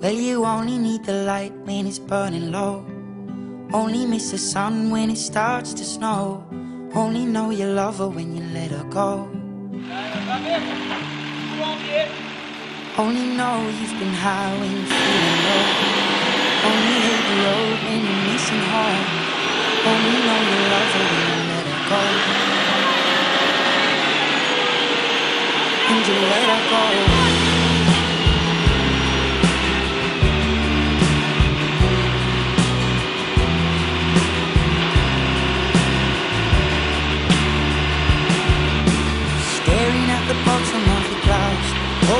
Well, you only need the light when it's burning low. Only miss the sun when it starts to snow. Only know you love her when you let her go. Only know you've been high when you're feeling low. Only hit the road when you're missing home. Only know you love her when you let her go. And you let her go.